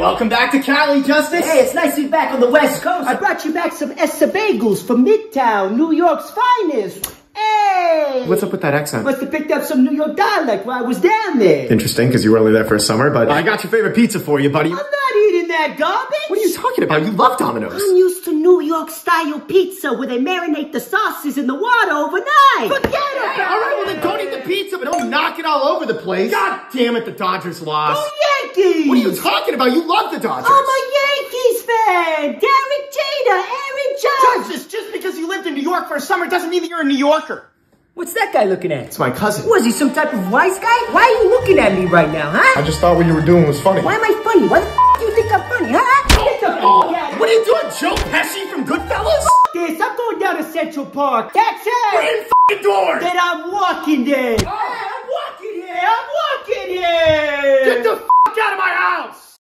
Welcome back to Cali, Justus. Hey, it's nice to be back on the West Coast. I brought you back some Ess-a-Bagels from Midtown, New York's finest. Hey! What's up with that accent? Must have picked up some New York dialect while I was down there. Interesting, because you were only there for a summer, but I got your favorite pizza for you, buddy. I'm not eating that garbage. What are you talking about? You love Domino's. I'm used to New York style pizza where they marinate the sauces in the water overnight. Forget all over the place. God damn it, the Dodgers lost. Go Yankees! What are you talking about? You love the Dodgers. I'm a Yankees fan. Derek Jeter, Aaron Judge. Justus, just because you lived in New York for a summer doesn't mean that you're a New Yorker. What's that guy looking at? It's my cousin. Was he some type of wise guy? Why are you looking at me right now, huh? I just thought what you were doing was funny. Why am I funny? Why the f do you think I'm funny, huh? Get the f Oh, out what are you doing, Joe Pesci from Goodfellas? this. I'm going down to Central Park. That's Put it. in f***ing doors. Then I'm walking there. Oh,